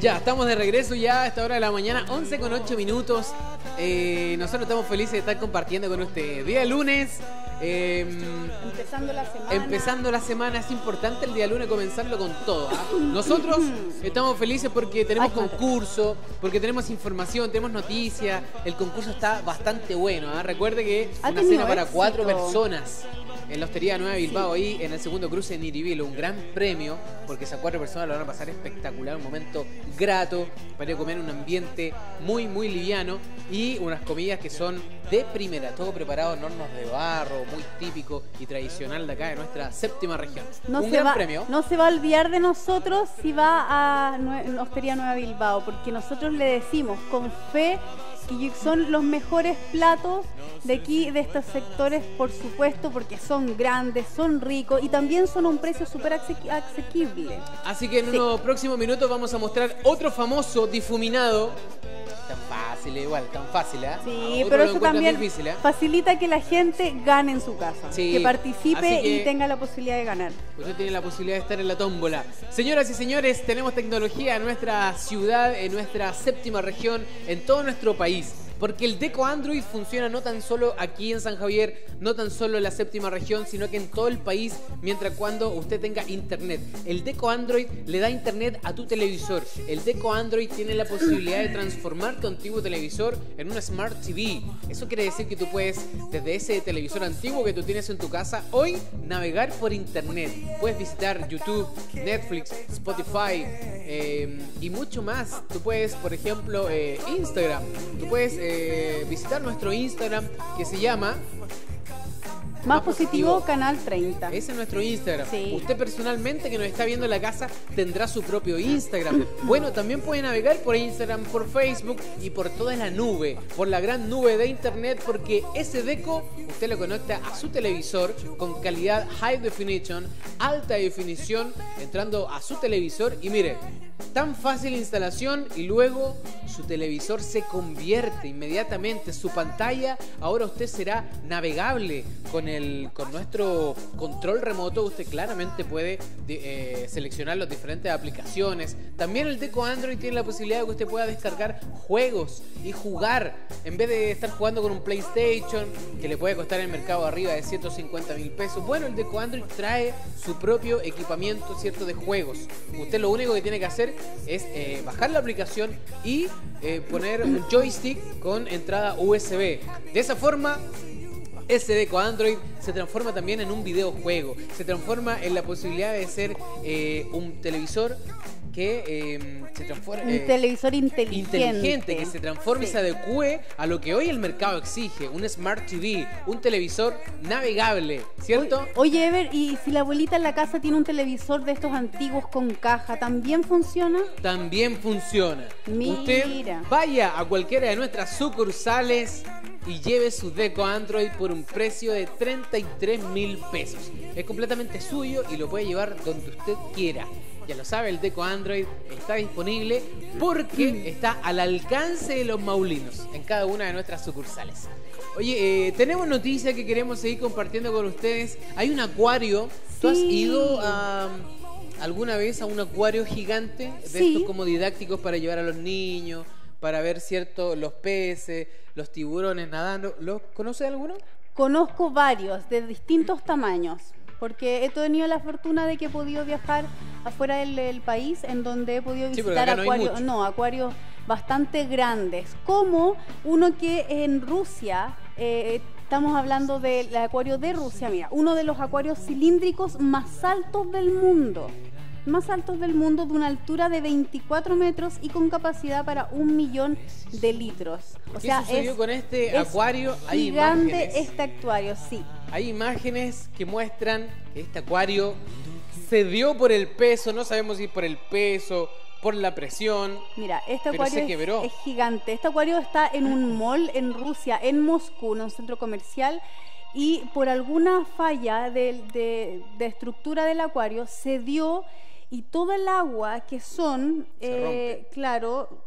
Ya, estamos de regreso ya a esta hora de la mañana, 11 con 8 minutos. Eh, nosotros estamos felices de estar compartiendo con usted. Día lunes. Em, empezando la semana. Empezando la semana, es importante el día lunes comenzarlo con todo. ¿ah? Nosotros estamos felices porque tenemos concurso, porque tenemos información, tenemos noticias. El concurso está bastante bueno. ¿ah? Recuerde que es una cena para cuatro personas en la Hostería Nueva Bilbao, ahí en el segundo cruce en Iribilo. Un gran premio, porque esas cuatro personas lo van a pasar espectacular, un momento grato para ir a comer un ambiente muy, muy liviano y unas comidas que son de primera, todo preparado en hornos de barro, muy típico y tradicional de acá de nuestra séptima región. No un gran premio. No se va a olvidar de nosotros si va a Hostería Nueva Bilbao, porque nosotros le decimos con fe son los mejores platos de aquí, de estos sectores, por supuesto, porque son grandes, son ricos y también son a un precio súper asequible. Así que en unos próximos minutos vamos a mostrar otro famoso difuminado tan fácil, igual, tan fácil, ¿eh? Sí, pero eso también ¿eh? facilita que la gente gane en su casa, que participe y tenga la posibilidad de ganar. Usted tiene la posibilidad de estar en la tómbola. Señoras y señores, tenemos tecnología en nuestra ciudad, en nuestra séptima región, en todo nuestro país. Porque el Deco Android funciona no tan solo aquí en San Javier, no tan solo en la séptima región, sino que en todo el país, mientras cuando usted tenga internet. El Deco Android le da internet a tu televisor. El Deco Android tiene la posibilidad de transformar tu antiguo televisor en una Smart TV. Eso quiere decir que tú puedes, desde ese televisor antiguo que tú tienes en tu casa, hoy navegar por internet. Puedes visitar YouTube, Netflix, Spotify eh, y mucho más. Tú puedes, por ejemplo, eh, Instagram. Tú puedes eh, visitar nuestro Instagram que se llama más, positivo, Canal 30. Ese es nuestro Instagram. Usted personalmente que nos está viendo en la casa tendrá su propio Instagram. bueno, también puede navegar por Instagram, por Facebook y por toda la nube, por la gran nube de Internet, porque ese deco usted lo conecta a su televisor con calidad high definition, alta definición, entrando a su televisor y mire, tan fácil instalación y luego su televisor se convierte inmediatamente, su pantalla ahora usted será navegable con, el, con nuestro control remoto, usted claramente puede eh, seleccionar las diferentes aplicaciones. También el Deco Android tiene la posibilidad de que usted pueda descargar juegos y jugar en vez de estar jugando con un PlayStation que le puede costar en el mercado arriba de 150 mil pesos. Bueno, el Deco Android trae su propio equipamiento, ¿cierto?, de juegos. Usted lo único que tiene que hacer es eh, bajar la aplicación y eh, poner un joystick con entrada USB. De esa forma ese deco Android se transforma también en un videojuego, se transforma en la posibilidad de ser eh, un televisor que em, se transforma. Un televisor inteligente. Inteligente, que se transforme y se adecue a lo que hoy el mercado exige: un Smart TV, un televisor navegable, ¿cierto? Oye, Ever, ¿y si la abuelita en la casa tiene un televisor de estos antiguos con caja, también funciona? También funciona. Mira. Usted vaya a cualquiera de nuestras sucursales y lleve su Deco Android por un precio de 33 mil pesos. Es completamente suyo y lo puede llevar donde usted quiera. Ya lo sabe, el Deco Android está disponible porque está al alcance de los maulinos en cada una de nuestras sucursales. Oye, eh, tenemos noticias que queremos seguir compartiendo con ustedes. Hay un acuario. ¿Tú has ido alguna vez a un acuario gigante de estos como didácticos para llevar a los niños? para ver cierto los peces, los tiburones nadando. ¿Los conoce alguno? Conozco varios de distintos tamaños, porque he tenido la fortuna de que he podido viajar afuera del, país, en donde he podido visitar acuarios, no, acuarios bastante grandes, como uno que en Rusia eh, Estamos hablando del acuario de Rusia, mira, uno de los acuarios cilíndricos más altos del mundo más altos del mundo de una altura de 24 metros y con capacidad para un millón de litros. O sea, sucedió con este acuario? Hay gigante este acuario, sí. Hay imágenes que muestran que este acuario se dio por el peso, no sabemos si por el peso, por la presión. Mira, este acuario es, gigante. Este acuario está en un mall en Rusia, en Moscú, en un centro comercial. Y por alguna falla de estructura del acuario se dio y todo el agua que son, eh, claro,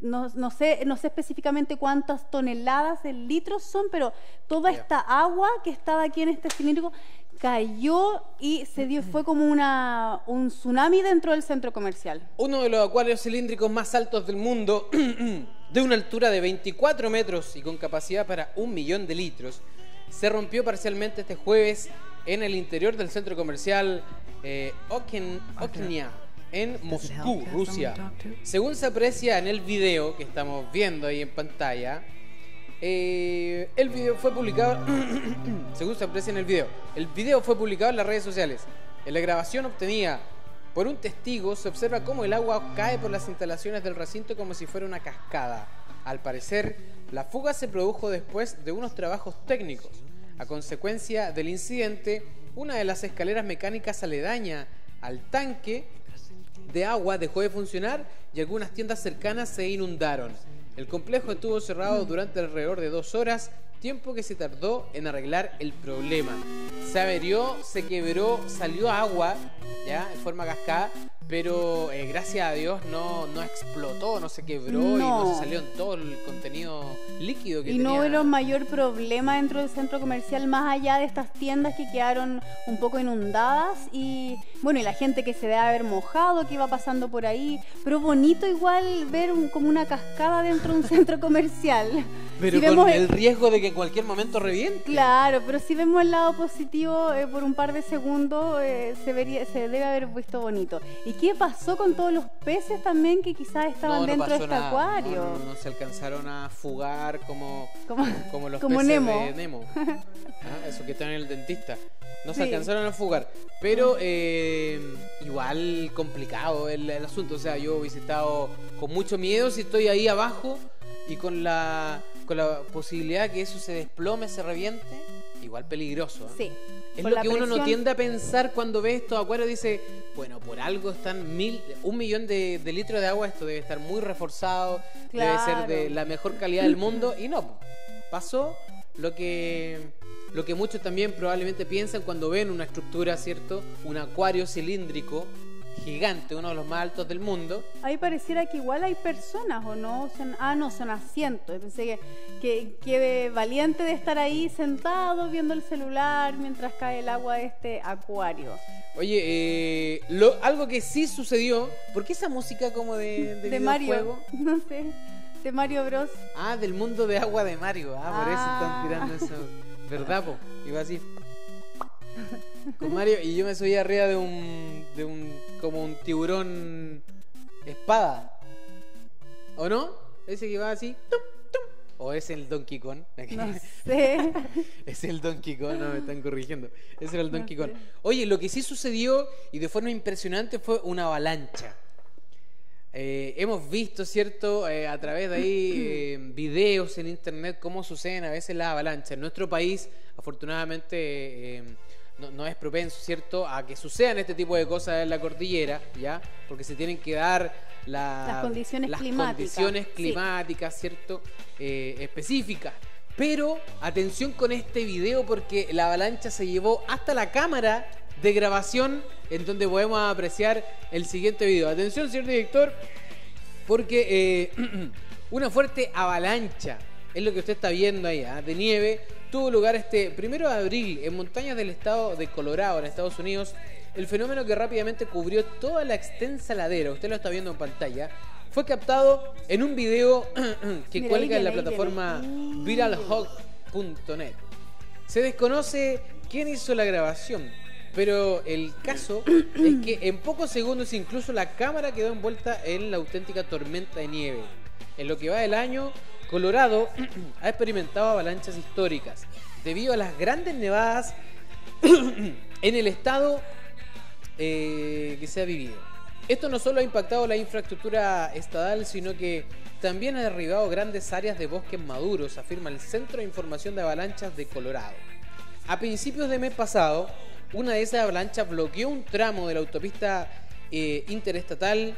no, no, sé, no sé específicamente cuántas toneladas en litros son, pero toda esta agua que estaba aquí en este cilindro cayó y se dio, fue como una, un tsunami dentro del centro comercial. Uno de los acuarios cilíndricos más altos del mundo, de una altura de 24 metros y con capacidad para un millón de litros, se rompió parcialmente este jueves en el interior del centro comercial eh, Okenia en Moscú, Rusia. Según se aprecia en el video que estamos viendo ahí en pantalla, eh, el video fue publicado, según se aprecia en el video, el video fue publicado en las redes sociales. En la grabación obtenida por un testigo se observa cómo el agua cae por las instalaciones del recinto como si fuera una cascada. Al parecer, la fuga se produjo después de unos trabajos técnicos. A consecuencia del incidente, una de las escaleras mecánicas aledaña al tanque de agua dejó de funcionar y algunas tiendas cercanas se inundaron. El complejo estuvo cerrado durante alrededor de dos horas, tiempo que se tardó en arreglar el problema. Se averió, se quebró, salió agua, ya, en forma cascada, pero eh, gracias a Dios no, no explotó, no se quebró y no se salió en todo el contenido líquido que y tenía. Y no hubo mayor problema dentro del centro comercial más allá de estas tiendas que quedaron un poco inundadas y bueno, y la gente que se debe haber mojado, que iba pasando por ahí, pero bonito igual ver como una cascada dentro de un centro comercial. Pero con el, riesgo de que en cualquier momento reviente. Claro, pero si vemos el lado positivo eh, por un par de segundos eh, se vería se debe haber visto bonito. ¿Y qué pasó con todos los peces también que quizás estaban dentro de este acuario? No, se alcanzaron a fugar como, como, los peces de Nemo. Ah, eso que está en el dentista. No se alcanzaron a fugar. Pero eh, igual complicado el, el asunto. O sea, yo he visitado con mucho miedo si estoy ahí abajo y con la, con la posibilidad que eso se desplome, se reviente igual peligroso. Sí. Es lo que uno no tiende a pensar cuando ve estos acuarios. Dice, bueno, por algo están mil, un millón de, litros de agua. Esto debe estar muy reforzado, debe ser de la mejor calidad del mundo. Y no, pasó lo que, lo que muchos también probablemente piensan cuando ven una estructura, ¿cierto? Un acuario cilíndrico gigante, uno de los más altos del mundo. Ahí pareciera que igual hay personas, ¿o no? Son, ah, no, son asientos. Pensé que, que, valiente de estar ahí sentado viendo el celular mientras cae el agua de este acuario. Oye, eh, lo, algo que sí sucedió, ¿por qué esa música como de, de, Mario? No sé, de Mario Bros. Ah, del mundo de agua de Mario. Ah, por eso están ah. tirando eso. ¿Verdad, po? Iba así. Con Mario y yo me subí arriba de un, de un como un tiburón espada. ¿O no? Ese que va así. ¿O es el Donkey Kong? No sé. es el Donkey Kong, no me están corrigiendo. Ese era el Donkey Kong. Oye, lo que sí sucedió y de forma impresionante fue una avalancha. Eh, hemos visto, ¿cierto?, eh, a través de ahí eh, videos en internet cómo suceden a veces las avalanchas. En nuestro país, afortunadamente, no, es propenso, ¿cierto?, a que sucedan este tipo de cosas en la cordillera, ¿ya? Porque se tienen que dar las condiciones climáticas, condiciones climáticas ¿cierto?, eh, específicas. Pero atención con este video porque la avalancha se llevó hasta la cámara de grabación en donde podemos apreciar el siguiente video. Atención, señor director, porque eh, una fuerte avalancha es lo que usted está viendo ahí, ¿ah? de nieve, tuvo lugar este primero de abril en montañas del estado de Colorado, en Estados Unidos. El fenómeno que rápidamente cubrió toda la extensa ladera, usted lo está viendo en pantalla, fue captado en un video que cuelga en la plataforma viralhog.net. Se desconoce quién hizo la grabación, pero el caso es que en pocos segundos incluso la cámara quedó envuelta en la auténtica tormenta de nieve. En lo que va del año, Colorado ha experimentado avalanchas históricas debido a las grandes nevadas en el estado eh, que se ha vivido. Esto no solo ha impactado la infraestructura estatal, sino que también ha derribado grandes áreas de bosques maduros, afirma el Centro de Información de Avalanchas de Colorado. A principios de mes pasado, una de esas avalanchas bloqueó un tramo de la autopista eh, interestatal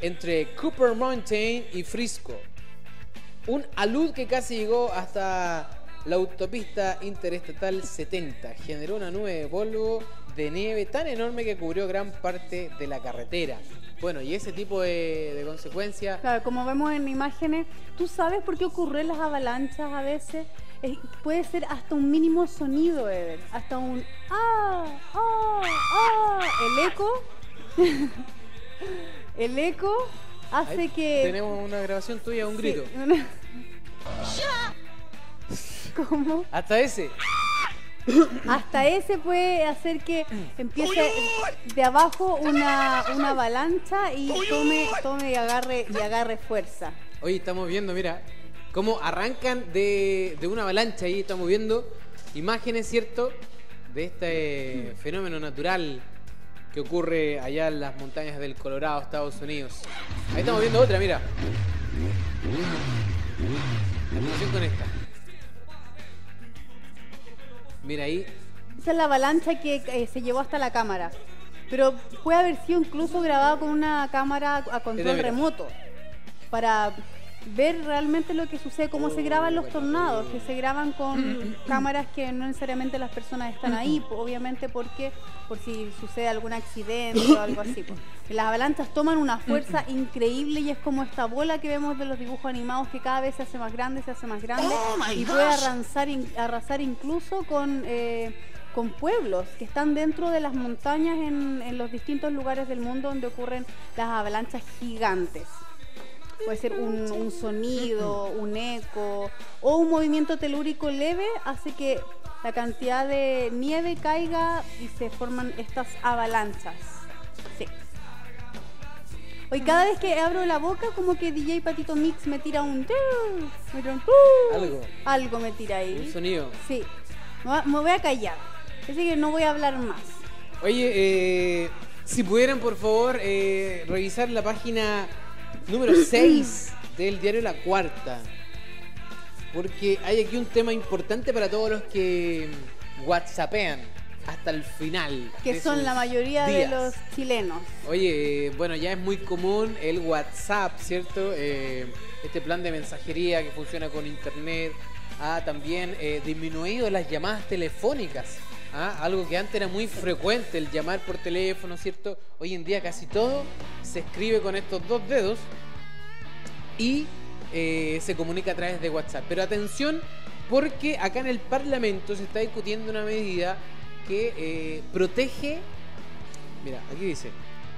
entre Cooper Mountain y Frisco, un alud que casi llegó hasta la autopista interestatal 70 generó una nube de polvo de nieve tan enorme que cubrió gran parte de la carretera. Bueno, y ese tipo de, consecuencias... Claro, como vemos en imágenes, ¿tú sabes por qué ocurren las avalanchas a veces? puede ser hasta un mínimo sonido, Eder. Hasta un ¡ah! ¡ah! ¡ah! El eco... el eco hace que... Tenemos una grabación tuya, un grito. ¿Cómo? Hasta ese. Hasta ese puede hacer que empiece de abajo una, avalancha y tome, tome y agarre y agarre fuerza. Hoy estamos viendo, mira, cómo arrancan de, de una avalancha y estamos viendo imágenes, ¿cierto? De este fenómeno natural que ocurre allá en las montañas del Colorado, Estados Unidos. Ahí estamos viendo otra, mira. Atención con esta. Mira ahí. Esa es la avalancha que eh, se llevó hasta la cámara. Pero puede haber sido incluso grabado con una cámara a control remoto. Para ver realmente lo que sucede, cómo se graban los tornados, que se graban con cámaras que no necesariamente las personas están ahí, obviamente porque por si sucede algún accidente o algo así. Las avalanchas toman una fuerza increíble y es como esta bola que vemos de los dibujos animados que cada vez se hace más grande, se hace más grande oh y puede arrasar, arrasar incluso con... Eh, con pueblos que están dentro de las montañas en, en los distintos lugares del mundo donde ocurren las avalanchas gigantes puede ser un, sonido, un eco o un movimiento telúrico leve hace que la cantidad de nieve caiga y se forman estas avalanchas. Sí. Hoy cada vez que abro la boca como que DJ Patito Mix me tira un... algo. Algo me tira ahí. Un sonido. Sí. Me voy a callar. Así que no voy a hablar más. Oye, eh, si pudieran por favor eh, revisar la página número 6 del diario La Cuarta. Porque hay aquí un tema importante para todos los que whatsappean hasta el final. Que son la mayoría de los chilenos. Oye, bueno, ya es muy común el WhatsApp, ¿cierto? Eh, este plan de mensajería que funciona con internet. Ha también eh, disminuido las llamadas telefónicas. ¿Ah? Algo que antes era muy frecuente, el llamar por teléfono, ¿cierto? Hoy en día casi todo se escribe con estos dos dedos y eh, se comunica a través de WhatsApp. Pero atención, porque acá en el Parlamento se está discutiendo una medida que eh, protege. Mira, aquí dice: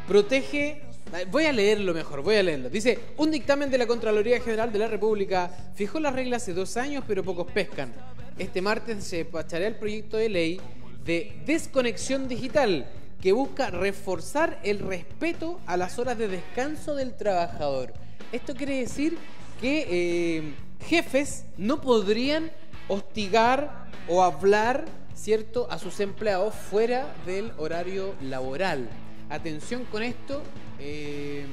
protege. Voy a leerlo mejor, voy a leerlo. Dice: Un dictamen de la Contraloría General de la República fijó las reglas hace dos años, pero pocos pescan. Este martes se despachará el proyecto de ley de desconexión digital que busca reforzar el respeto a las horas de descanso del trabajador. Esto quiere decir que eh, jefes no podrían hostigar o hablar, ¿cierto?, a sus empleados fuera del horario laboral. Atención con esto. Eh,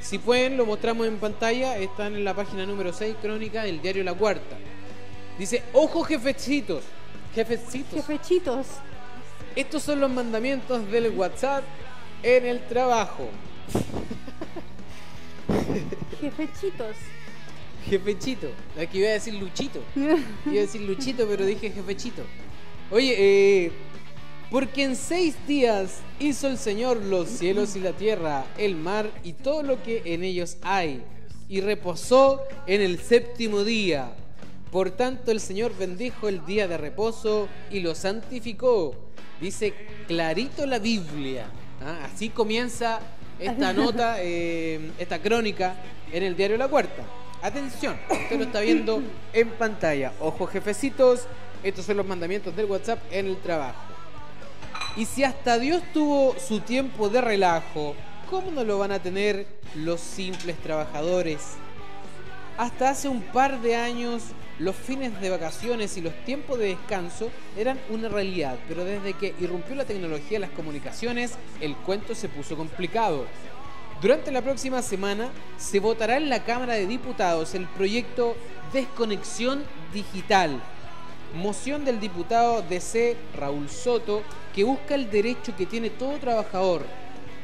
si pueden, lo mostramos en pantalla. Están en la página número 6, crónica del diario La Cuarta. Dice, ojo jefecitos. Jefecitos. Jefecitos. Estos son los mandamientos del WhatsApp en el trabajo. Jefechitos. Jefechito. Aquí iba a decir Luchito. Iba a decir Luchito, pero dije Jefechito. Oye, eh, porque en seis días hizo el Señor los cielos y la tierra, el mar y todo lo que en ellos hay, y reposó en el séptimo día. Por tanto el Señor bendijo el día de reposo y lo santificó Dice clarito la Biblia. ¿ah? Así comienza esta nota, eh, esta crónica en el diario La Cuarta. Atención, usted lo está viendo en pantalla. Ojo, jefecitos, estos son los mandamientos del WhatsApp en el trabajo. Y si hasta Dios tuvo su tiempo de relajo, ¿cómo no lo van a tener los simples trabajadores? Hasta hace un par de años los fines de vacaciones y los tiempos de descanso eran una realidad, pero desde que irrumpió la tecnología de las comunicaciones, el cuento se puso complicado. Durante la próxima semana se votará en la Cámara de Diputados el proyecto Desconexión Digital, moción del diputado DC Raúl Soto, que busca el derecho que tiene todo trabajador,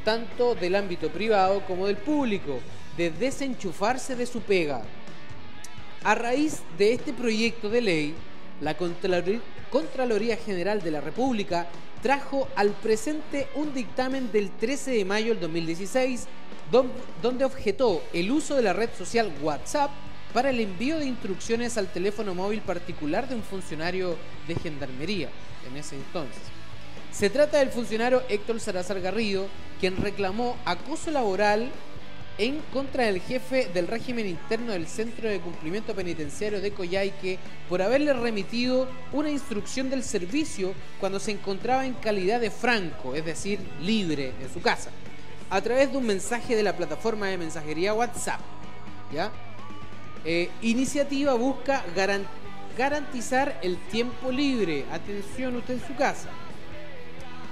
tanto del ámbito privado como del público, de desenchufarse de su pega. A raíz de este proyecto de ley, la Contraloría General de la República trajo al presente un dictamen del 13 de mayo del 2016 donde objetó el uso de la red social WhatsApp para el envío de instrucciones al teléfono móvil particular de un funcionario de gendarmería en ese entonces. Se trata del funcionario Héctor Salazar Garrido, quien reclamó acoso laboral en contra del jefe del régimen interno del Centro de Cumplimiento Penitenciario de Coyhaique por haberle remitido una instrucción del servicio cuando se encontraba en calidad de franco, es decir, libre en su casa, a través de un mensaje de la plataforma de mensajería WhatsApp. Eh, iniciativa busca garantizar el tiempo libre. Atención usted en su casa.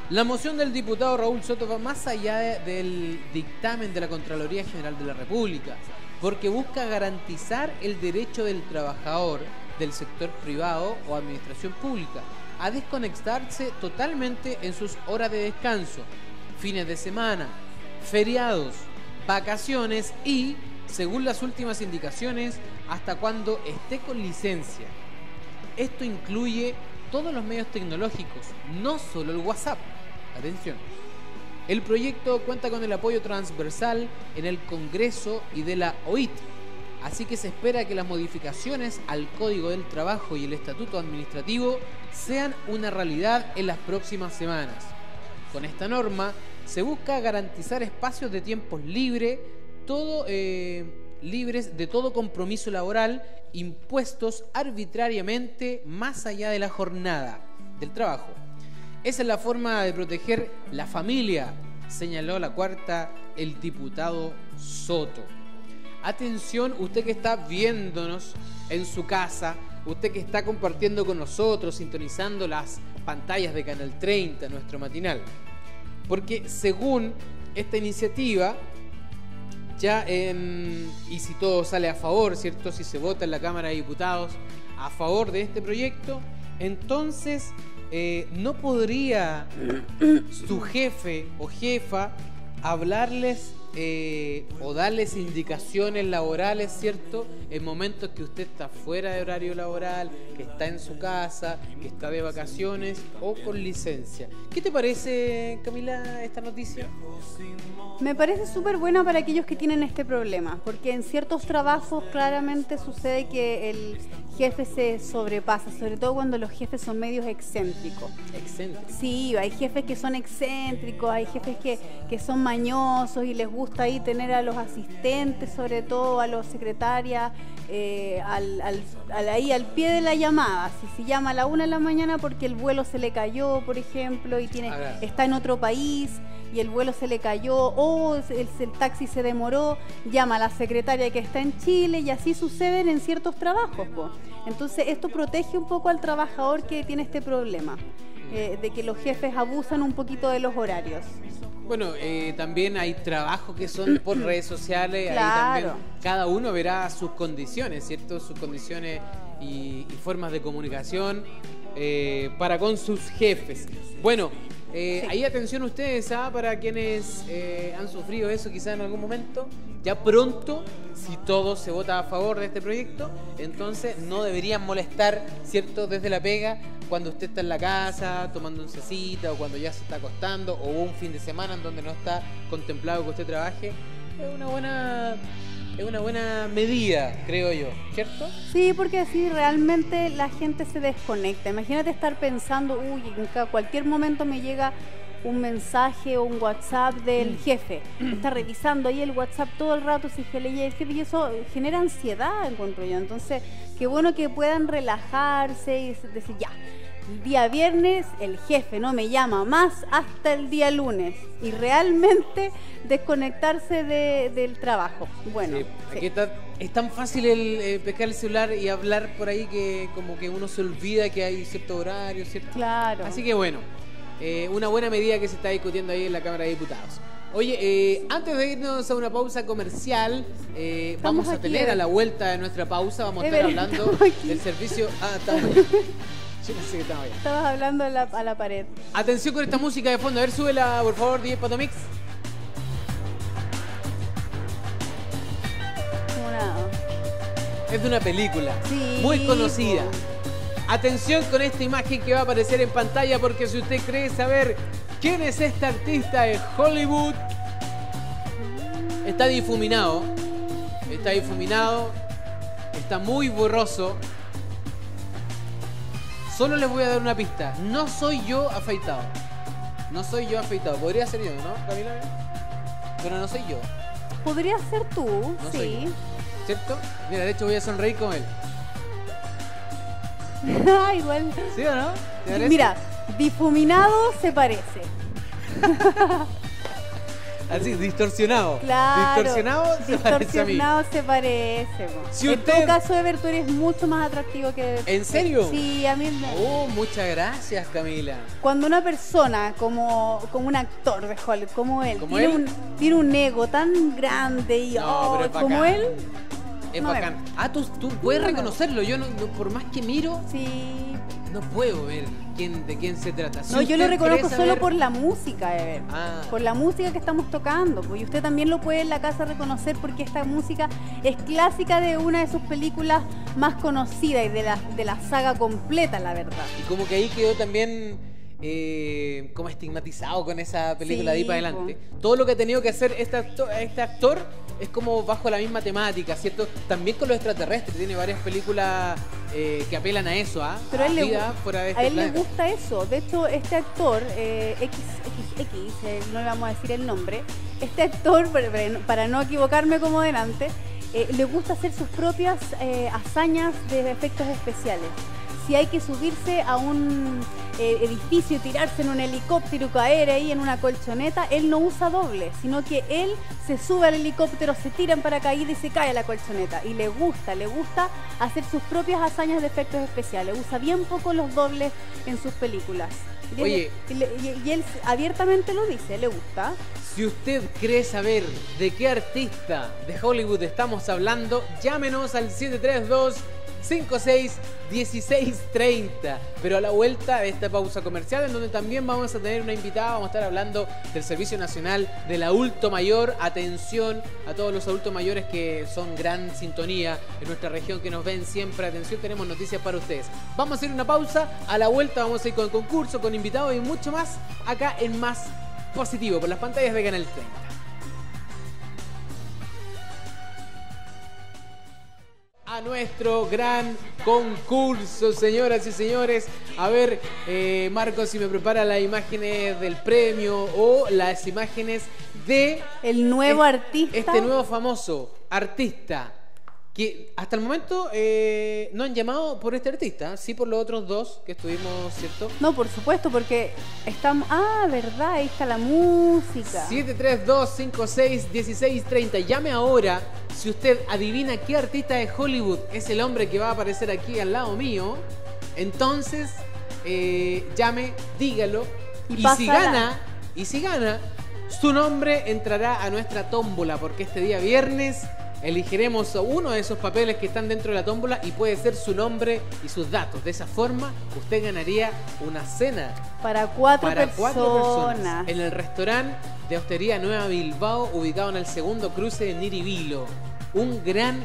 La moción del diputado Raúl Soto va más allá del dictamen de la Contraloría General de la República, porque busca garantizar el derecho del trabajador del sector privado o administración pública a desconectarse totalmente en sus horas de descanso, fines de semana, feriados, vacaciones y, según las últimas indicaciones, hasta cuando esté con licencia. Esto incluye todos los medios tecnológicos, no solo el WhatsApp. Atención. El proyecto cuenta con el apoyo transversal en el Congreso y de la OIT, así que se espera que las modificaciones al Código del Trabajo y el Estatuto Administrativo sean una realidad en las próximas semanas. Con esta norma se busca garantizar espacios de tiempos libre, todo, eh, libres de todo compromiso laboral impuestos arbitrariamente más allá de la jornada del trabajo. Esa es la forma de proteger la familia, señaló la cuarta el diputado Soto. Atención, usted que está viéndonos en su casa, usted que está compartiendo con nosotros, sintonizando las pantallas de Canal 30, nuestro matinal. Porque según esta iniciativa, ya y si todo sale a favor, ¿cierto? Si se vota en la Cámara de Diputados a favor de este proyecto, entonces eh, ¿no podría su jefe o jefa hablarles eh, o darles indicaciones laborales, ¿cierto? En momentos que usted está fuera de horario laboral, que está en su casa, que está de vacaciones o con licencia. ¿Qué te parece, Camila, esta noticia? Me parece súper buena para aquellos que tienen este problema, porque en ciertos trabajos claramente sucede que el jefe se sobrepasa, sobre todo cuando los jefes son medios excéntricos. ¿Excéntricos? Sí, hay jefes que son excéntricos, hay jefes que, que son mañosos y les gusta gusta ahí tener a los asistentes, sobre todo a los secretarias, eh, al, ahí al pie de la llamada. Si se llama a la una de la mañana porque el vuelo se le cayó, por ejemplo, y tiene, está en otro país y el vuelo se le cayó o el, taxi se demoró, llama a la secretaria que está en Chile y así suceden en ciertos trabajos. Entonces esto protege un poco al trabajador que tiene este problema, eh, de que los jefes abusan un poquito de los horarios. Bueno, eh, también hay trabajos que son por redes sociales, ahí también cada uno verá sus condiciones, ¿cierto? Sus condiciones y, formas de comunicación eh, para con sus jefes. Bueno, eh, ahí atención ustedes ¿ah? para quienes han sufrido eso quizá en algún momento. Ya pronto, si todo se vota a favor de este proyecto, entonces no deberían molestar, ¿cierto? Desde la pega cuando usted está en la casa tomando un cecita o cuando ya se está acostando o un fin de semana en donde no está contemplado que usted trabaje, es una buena es una buena medida, creo yo, ¿cierto? Sí, porque así realmente la gente se desconecta. Imagínate estar pensando, uy, en cualquier momento me llega un mensaje o un WhatsApp del mm. jefe. Está revisando ahí el WhatsApp todo el rato, si se lee el jefe, y eso genera ansiedad, encuentro yo. Entonces, qué bueno que puedan relajarse y decir, ya, el día viernes el jefe no me llama más hasta el día lunes y realmente desconectarse del trabajo. Bueno, aquí Está, es tan fácil el eh, pescar el celular y hablar por ahí que como que uno se olvida que hay cierto horario, ¿cierto? Claro. Así que bueno, eh, una buena medida que se está discutiendo ahí en la Cámara de Diputados. Oye, eh, antes de irnos a una pausa comercial, eh, vamos a tener a la vuelta de nuestra pausa, vamos a estar hablando del servicio. Ah, Yo que estamos allá. Estabas hablando a la, a la, pared. Atención con esta música de fondo. A ver, súbela, por favor, 10 Patomix. Es de una película muy conocida. Atención con esta imagen que va a aparecer en pantalla porque si usted cree saber quién es este artista de Hollywood, está difuminado. Está difuminado. Está muy borroso. Solo les voy a dar una pista. No soy yo afeitado. No soy yo afeitado. Podría ser yo, ¿no, Camila? Pero no soy yo. Podría ser tú, sí. ¿Cierto? Mira, de hecho voy a sonreír con él. ah, igual. ¿Sí o no? Mira, difuminado se parece. Así, distorsionado. Claro. Distorsionado se distorsionado parece se parece. Si en todo caso, Ever, tú eres mucho más atractivo que... ¿En serio? Sí, a mí... Oh, muchas gracias, Camila. Cuando una persona, como, como un actor de Hollywood, como él, tiene, Un, tiene un ego tan grande y oh, como él... Es bacán. Ah, tú, tú puedes reconocerlo. Yo, no, por más que miro... Sí no puedo ver quién, de quién se trata. no, yo lo reconozco solo por la música, Ever. Ah. Por la música que estamos tocando. Pues, y usted también lo puede en la casa reconocer porque esta música es clásica de una de sus películas más conocidas y de la, de la saga completa, la verdad. Y como que ahí quedó también eh, como estigmatizado con esa película de ahí para adelante. Todo lo que ha tenido que hacer este actor, este actor es como bajo la misma temática, ¿cierto? También con lo extraterrestre, tiene varias películas eh, que apelan a eso, ¿ah? Pero a, él, le, a este él le gusta eso. De hecho, este actor, eh, XXX, eh, no le vamos a decir el nombre, este actor, para no equivocarme como delante, eh, le gusta hacer sus propias hazañas de efectos especiales si hay que subirse a un eh, edificio, tirarse en un helicóptero, caer ahí en una colchoneta, él no usa doble, sino que él se sube al helicóptero, se tira en paracaídas y se cae a la colchoneta. Y le gusta, le gusta hacer sus propias hazañas de efectos especiales. Usa bien poco los dobles en sus películas. Y, Oye, y, él abiertamente lo dice, le gusta. Si usted cree saber de qué artista de Hollywood estamos hablando, llámenos al 732 56 16 30. Pero a la vuelta de esta pausa comercial, en donde también vamos a tener una invitada, vamos a estar hablando del Servicio Nacional del Adulto Mayor. Atención a todos los adultos mayores que son gran sintonía en nuestra región, que nos ven siempre. Atención, tenemos noticias para ustedes. Vamos a hacer una pausa. A la vuelta vamos a ir con concurso, con invitados y mucho más acá en Más Positivo, por las pantallas de Canal 30. A nuestro gran concurso, señoras y señores. A ver, eh, Marco, si me prepara las imágenes del premio o las imágenes de... El nuevo artista. Este nuevo famoso artista que hasta el momento eh, no han llamado por este artista, sí por los otros dos que estuvimos, ¿cierto? No, por supuesto, porque estamos... Ah, verdad, ahí está la música. 732-56-1630. Llame ahora si usted adivina qué artista de Hollywood es el hombre que va a aparecer aquí al lado mío. Entonces, eh, llame, dígalo. Y, y si gana, y si gana, su nombre entrará a nuestra tómbola, porque este día viernes elegiremos uno de esos papeles que están dentro de la tómbola y puede ser su nombre y sus datos. De esa forma, usted ganaría una cena para cuatro, personas. en el restaurante de Hostería Nueva Bilbao, ubicado en el segundo cruce de Niribilo. Un gran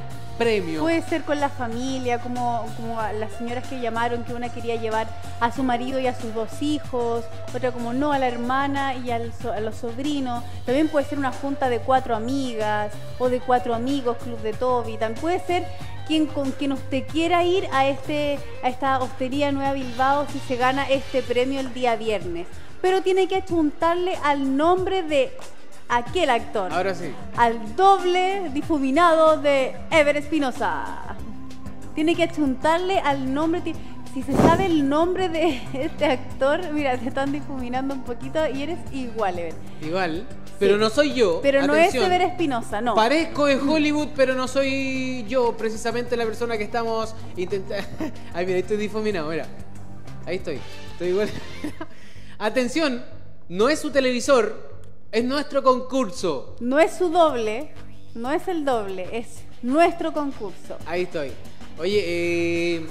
Puede ser con la familia, como, como las señoras que llamaron, que una quería llevar a su marido y a sus dos hijos, otra como no, a la hermana y a los sobrinos. También puede ser una junta de cuatro amigas o de cuatro amigos, club de Toby. También puede ser quien, con quien usted quiera ir a, este, a esta hostería Nueva Bilbao si se gana este premio el día viernes. Pero tiene que achuntarle al nombre de aquel actor. Ahora sí. Al doble difuminado de Ever Espinosa. Tiene que achuntarle al nombre. Si se sabe el nombre de este actor, mira, te están difuminando un poquito y eres igual, Ever. Igual. Pero no soy yo. Pero no es Ever Espinosa, no. Parezco de Hollywood, pero no soy yo, precisamente la persona que estamos intentando. Ay, mira, estoy difuminado, mira. Ahí estoy. Estoy igual. Atención, no es su televisor, es nuestro concurso. No es su doble, no es el doble, es nuestro concurso. Ahí estoy. Oye, eh,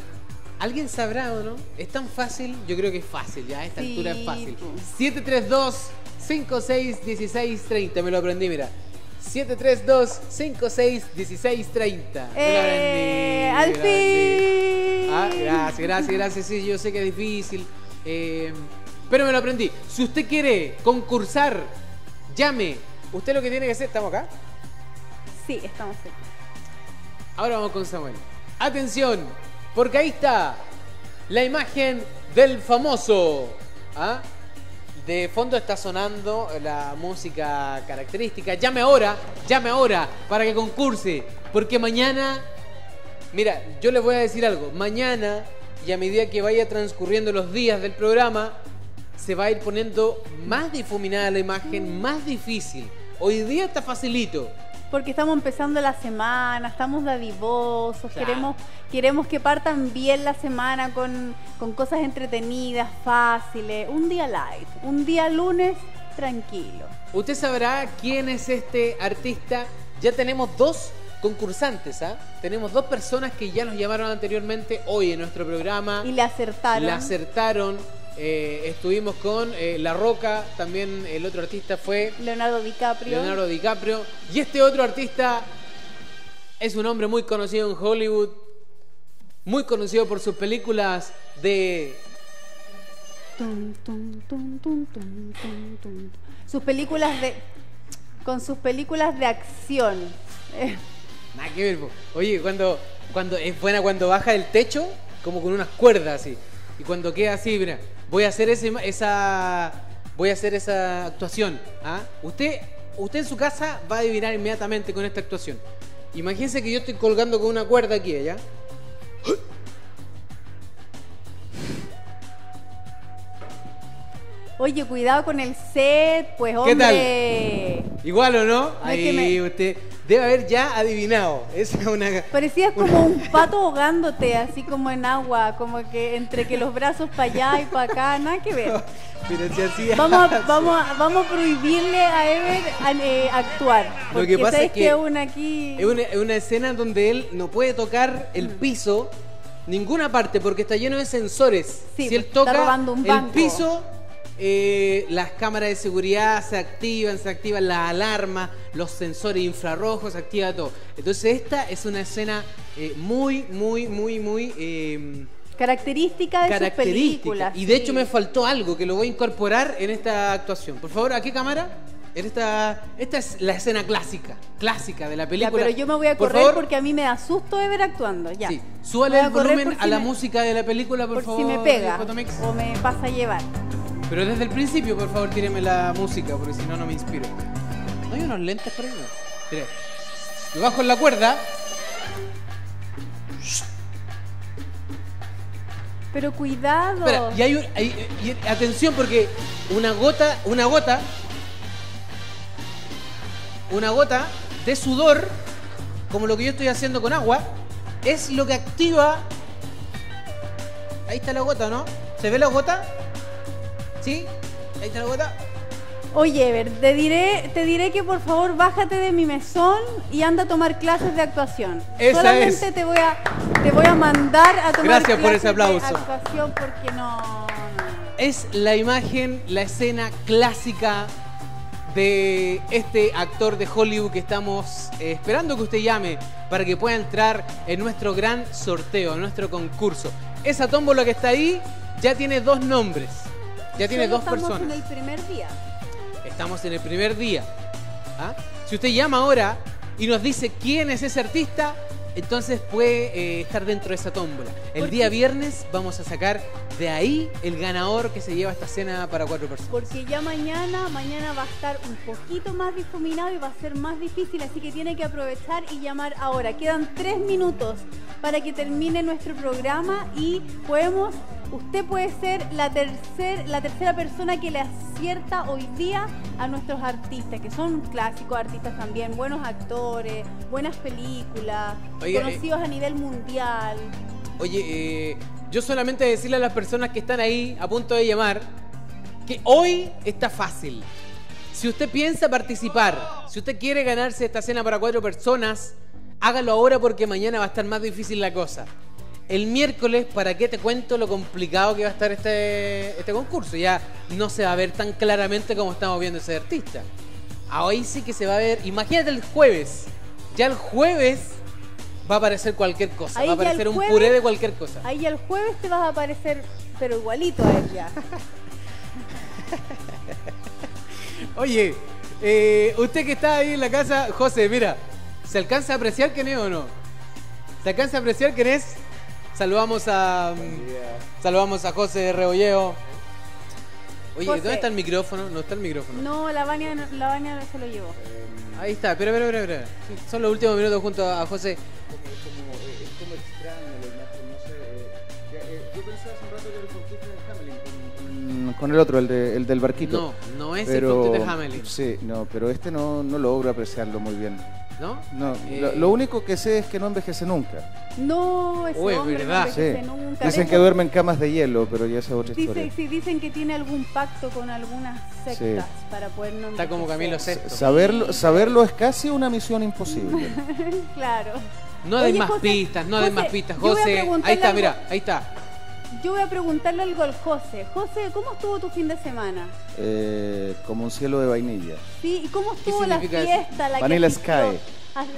¿alguien sabrá o no? ¿Es tan fácil? Yo creo que es fácil, ya a esta altura es fácil. 732 56 16 30, me lo aprendí, mira. 732 56 16 30. Eh, al fin. Ah, gracias, gracias, gracias. Sí, yo sé que es difícil. Eh, pero me lo aprendí. Si usted quiere concursar, llame. Usted lo que tiene que hacer. ¿Estamos acá? Sí, estamos aquí. Ahora vamos con Samuel. Atención, porque ahí está la imagen del famoso. ¿Ah? De fondo está sonando la música característica. Llame ahora, llame ahora para que concurse. Porque mañana, mira, yo les voy a decir algo. Mañana y a medida que vaya transcurriendo los días del programa, se va a ir poniendo más difuminada la imagen, más difícil. Hoy día está facilito. Porque estamos empezando la semana, estamos dadivosos, queremos, queremos que partan bien la semana con, con cosas entretenidas, fáciles. Un día light, un día lunes tranquilo. Usted sabrá quién es este artista. Ya tenemos dos concursantes, ¿ah? Tenemos dos personas que ya nos llamaron anteriormente hoy en nuestro programa. Y le acertaron. Le acertaron. Eh, estuvimos con eh, La Roca, también el otro artista fue Leonardo DiCaprio. Leonardo DiCaprio. Y este otro artista es un hombre muy conocido en Hollywood, muy conocido por sus películas de... sus películas de... con sus películas de acción. Nada que ver. Oye, cuando, cuando es buena cuando baja del techo, como con unas cuerdas así. Y cuando queda así, mira, voy a hacer ese, esa voy a hacer esa actuación. ¿ah? Usted, usted en su casa va a adivinar inmediatamente con esta actuación. Imagínense que yo estoy colgando con una cuerda aquí, ¿ya? Oye, cuidado con el set, pues hombre. ¿Qué tal? Igual o no? Ahí usted debe haber ya adivinado. Es una... Parecías como un pato ahogándote, así como en agua, como que entre que los brazos para allá y para acá, nada que ver. Pero si así vamos, a, vamos, vamos a prohibirle a Ever eh, actuar. Lo que pasa es que, una aquí... es, una, es una escena donde él no puede tocar el mm. piso, ninguna parte, porque está lleno de sensores. si él toca el piso eh, las cámaras de seguridad se activan, se activan las alarmas, los sensores infrarrojos, se activa todo. Entonces esta es una escena eh, muy, muy, muy, muy... Em, característica de sus películas. Y de hecho me faltó algo que lo voy a incorporar en esta actuación. Por favor, ¿a qué cámara? Esta, esta es la escena clásica, clásica de la película. pero yo me voy a correr porque a mí me da susto de ver actuando. Ya. Sí, súbale el volumen a la música de la película, por, favor. Si me pega o me pasa a llevar. Pero desde el principio, por favor, tíreme la música, porque si no, no me inspiro. ¿No hay unos lentes por ahí? Mire. Yo bajo en la cuerda. Pero cuidado. Espera, y hay, un, y atención porque una gota, una gota, una gota de sudor, como lo que yo estoy haciendo con agua, es lo que activa. Ahí está la gota, ¿no? ¿Se ve la gota? ¿Sí? Ahí está la gota. Oye, Ever, te diré, te diré que por favor bájate de mi mesón y anda a tomar clases de actuación. Esa Solamente te voy a te voy a mandar a tomar Gracias por ese aplauso. de actuación porque no, Es la imagen, la escena clásica de este actor de Hollywood que estamos eh, esperando que usted llame para que pueda entrar en nuestro gran sorteo, en nuestro concurso. Esa tómbola que está ahí ya tiene dos nombres. Ya tiene dos personas. Estamos en el primer día. Estamos en el primer día. ¿Ah? Si usted llama ahora y nos dice quién es ese artista, entonces puede eh, estar dentro de esa tómbola. El día viernes vamos a sacar de ahí el ganador que se lleva esta cena para cuatro personas. Porque ya mañana, mañana va a estar un poquito más difuminado y va a ser más difícil, así que tiene que aprovechar y llamar ahora. Quedan tres minutos para que termine nuestro programa y podemos usted puede ser la, tercer, la tercera persona que le acierta hoy día a nuestros artistas, que son clásicos artistas también, buenos actores, buenas películas, conocidos a nivel mundial. Oye, eh, yo solamente decirle a las personas que están ahí a punto de llamar que hoy está fácil. Si usted piensa participar, si usted quiere ganarse esta cena para cuatro personas, hágalo ahora porque mañana va a estar más difícil la cosa el miércoles, ¿para qué te cuento lo complicado que va a estar este, este concurso? Ya no se va a ver tan claramente como estamos viendo ese artista. A hoy sí que se va a ver. Imagínate el jueves. Ya el jueves Va a aparecer cualquier cosa, va a aparecer un puré de cualquier cosa. Ahí el jueves te vas a aparecer, pero igualito a ella. Oye, eh, usted que está ahí en la casa, José, mira, ¿se alcanza a apreciar quién es o no? ¿Se alcanza a apreciar quién es? Saludamos a. Saludamos a José de Rebolleo. Oye, ¿dónde está el micrófono? No está el micrófono. No, la Vania, la no se lo llevó. Ahí está, pero, pero, pero, pero. Son los últimos minutos junto a José. con el otro, el, de, el del barquito. No, no es el Fontaine de Hamelin. Sí, no, pero este no, no logro apreciarlo muy bien. ¿No? No, eh, lo, único que sé es que no envejece nunca. No, ese Uy, hombre verdad. no envejece nunca. Dicen que duerme en camas de hielo, pero ya esa es otra historia. Sí, dicen que tiene algún pacto con algunas sectas para poder no Está como Camilo Sesto. Saberlo, saberlo es casi una misión imposible. claro. No hay más pistas, no hay más pistas, José. Ahí está, mira, ahí está. Yo voy a preguntarle algo al José. José, ¿cómo estuvo tu fin de semana? Eh, como un cielo de vainilla. Sí, ¿y cómo estuvo la fiesta? La Vanilla Sky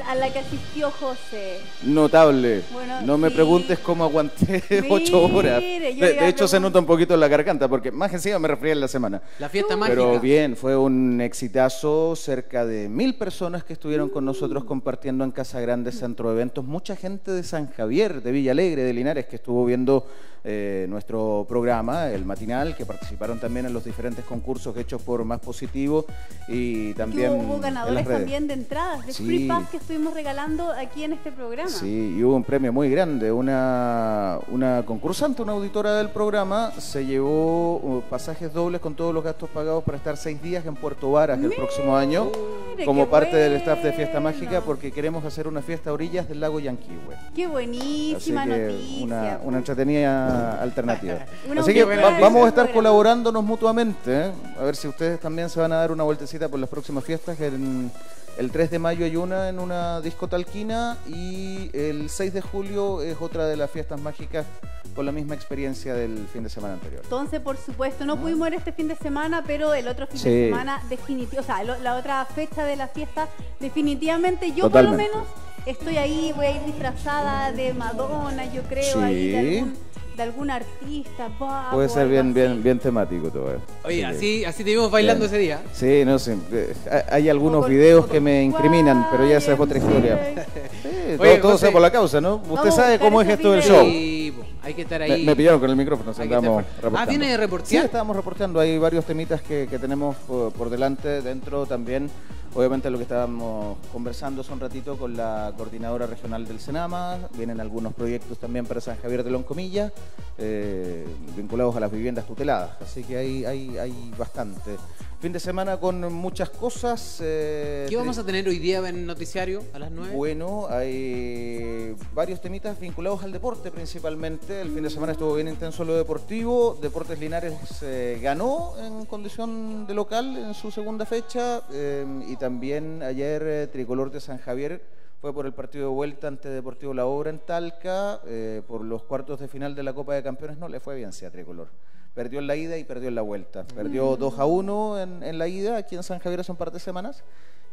a, la que asistió José. Notable. no me preguntes cómo aguanté ocho horas. De, hecho, se nota un poquito en la garganta, porque más encima me refería en la semana. La fiesta mágica. Pero bien, fue un exitazo. Cerca de mil personas que estuvieron con nosotros compartiendo en Casa Grande Centro de Eventos. Mucha gente de San Javier, de Villa Alegre, de Linares, que estuvo viendo eh, nuestro programa, el matinal, que participaron también en los diferentes concursos hechos por Más Positivo y también. hubo ganadores también de entradas, de Free Pass que estuvimos regalando aquí en este programa. Sí, y hubo un premio muy grande. Una, una concursante, una auditora del programa, se llevó uh, pasajes dobles con todos los gastos pagados para estar seis días en Puerto Varas el próximo año, como parte del staff de Fiesta Mágica, porque queremos hacer una fiesta a orillas del lago Yanquihue. Qué buenísima noticia. Una, una entretenida alternativa. Así que vamos a estar colaborándonos mutuamente. ¿eh? A ver si ustedes también se van a dar una vueltecita por las próximas fiestas. el 3 de mayo hay una en una disco talquina y el 6 de julio es otra de las fiestas mágicas con la misma experiencia del fin de semana anterior. Entonces, por supuesto, no pudimos ir este fin de semana, pero el otro fin de semana definitivamente, o sea, la otra fecha de la fiesta, definitivamente yo por lo menos estoy ahí, voy a ir disfrazada de Madonna, yo creo, ahí de algún de algún artista. Puede ser bien, bien, bien temático todo eso. Oye, así, así te vimos bailando ese día. Sí, no sé. Eh, hay algunos videos que me incriminan, pero ya esa es otra historia. todo, sea por la causa, ¿no? Usted sabe cómo es esto del show. hay que estar ahí. Me, pillaron con el micrófono, andamos reportando. Ah, ¿viene de reportear? Sí, estábamos reporteando. Hay varios temitas que, que tenemos por, por delante, dentro también Obviamente lo que estábamos conversando hace un ratito con la coordinadora regional del Senama, vienen algunos proyectos también para San Javier de Loncomilla, eh, vinculados a las viviendas tuteladas, así que hay, hay, hay bastante. Fin de semana con muchas cosas. Eh, ¿Qué vamos a tener hoy día en noticiario a las 9? Bueno, hay varios temitas vinculados al deporte principalmente. El fin de semana estuvo bien intenso lo deportivo. Deportes Linares eh, ganó en condición de local en su segunda fecha y también ayer Tricolor de San Javier fue por el partido de vuelta ante Deportivo La Obra en Talca. por los cuartos de final de la Copa de Campeones no le fue bien sea Tricolor. Perdió en la ida y perdió en la vuelta. Perdió 2 mm. a 1 en, en, la ida, aquí en San Javier hace un par de semanas,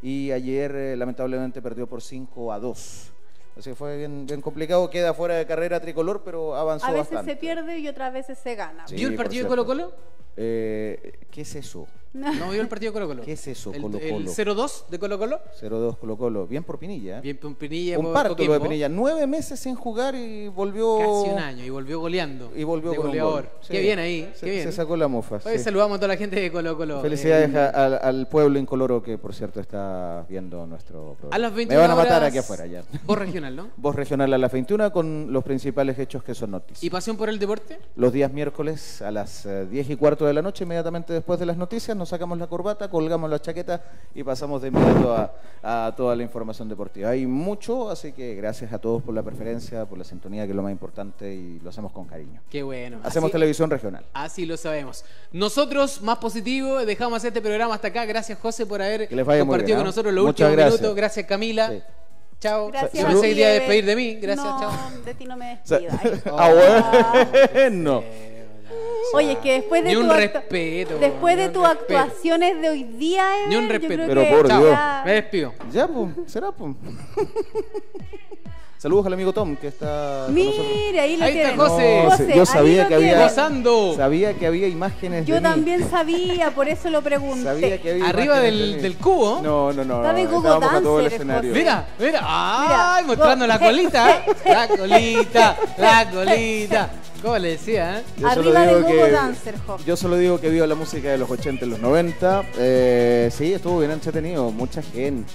y ayer eh, lamentablemente perdió por 5 a 2. Así que fue bien, bien, complicado, queda fuera de carrera tricolor, pero avanzó bastante. A veces se pierde y otras veces se gana. ¿Vio el partido de Colo Colo? Eh, ¿Qué es eso? ¿No vio el partido de Colo Colo? ¿Qué es eso, Colo Colo? ¿El, 0-2 de Colo Colo? 0-2 Colo Colo. Bien por Pinilla. ¿eh? Bien por Pinilla. Un parto lo de Pinilla. Nueve meses sin jugar y volvió... Casi un año y volvió goleando. Y volvió con goleador. Qué bien ahí. Se, qué bien. se sacó la mofa. Hoy saludamos a toda la gente de Colo Colo. Felicidades eh, al, pueblo incoloro que, por cierto, está viendo nuestro programa. A las 21 Me van a matar aquí afuera ya. Voz regional, ¿no? Voz regional a las 21 con los principales hechos que son noticias. ¿Y pasión por el deporte? Los días miércoles a las 10 eh, y cuarto de la noche, inmediatamente después de las noticias, nos sacamos la corbata, colgamos la chaqueta y pasamos de inmediato a, toda la información deportiva. Hay mucho, así que gracias a todos por la preferencia, por la sintonía, que es lo más importante y lo hacemos con cariño. Qué bueno. Hacemos televisión regional. Así lo sabemos. Nosotros, más positivo, dejamos este programa hasta acá. Gracias, José, por haber compartido con ¿ah? nosotros los últimos minutos. Gracias, Camila. Chao. Gracias. No me a despedir de mí. Gracias, chao. De ti no me despidas. ah, bueno. Oye, que después de Ni un tu respeto. Después de tus actuaciones de hoy día, Ni un respeto. Pero por Dios. Me despido. Ya, pum. Será, pum. Saludos al amigo Tom que está. Mire, ahí lo ahí está José. yo sabía que había. Gozando. Sabía que había imágenes. Yo también sabía, por eso lo pregunté. Sabía que había Arriba del, del, cubo. No, no, no. Está de Google Dancer, Mira, mira. Ay, mostrando la colita. la colita, la colita. ¿Cómo le decía? Eh? Arriba de Google Dancer, Yo solo digo que viva la música de los 80 y los 90. Eh, sí, estuvo bien entretenido. Mucha gente.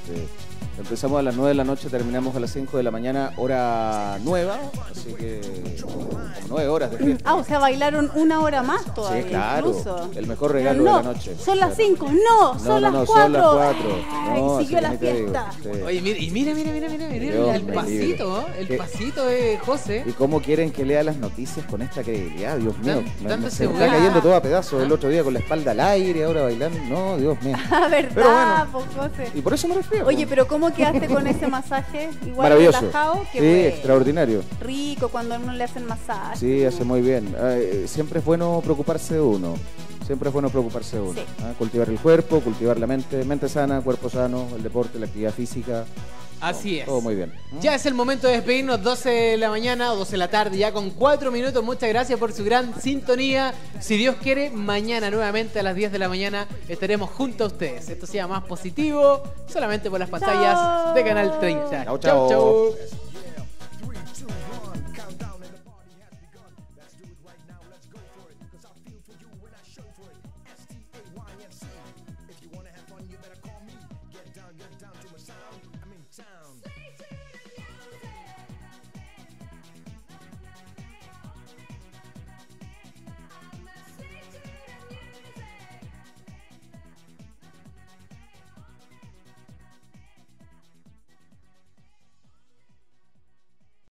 Empezamos a las 9 de la noche, terminamos a las 5 de la mañana, hora nueva, así que como 9 horas de fiesta. Ah, o sea, bailaron una hora más todavía. Sí, claro. Incluso. El mejor regalo de la noche. Son las 5, no, son las 4. Son las 4. Ay, siguió la fiesta. Oye, mira, y mira, mira, mira, mira, mira el pasito, el pasito de José. ¿Y cómo quieren que lea las noticias con esta credibilidad? Dios mío, me, se está cayendo todo a pedazos. El otro día con la espalda al aire, ahora bailando. No, Dios mío. Ah, verdad, pues, José. Y por eso me refiero. Oye, pero ¿cómo ¿Cómo quedaste con ese masaje? Igual Maravilloso. relajado. sí, extraordinario. Rico cuando a uno le hacen masaje. Sí, hace muy bien. Eh, siempre es bueno preocuparse de uno. Siempre es bueno preocuparse de uno. ¿ah? Cultivar el cuerpo, cultivar la mente, mente sana, cuerpo sano, el deporte, la actividad física. Así es. Todo muy bien. Ya es el momento de despedirnos, 12 de la mañana o 12 de la tarde, ya con 4 minutos. Muchas gracias por su gran sintonía. Si Dios quiere, mañana nuevamente a las 10 de la mañana estaremos junto a ustedes. Esto sea más positivo, solamente por las pantallas de Canal 30. Chau, chau.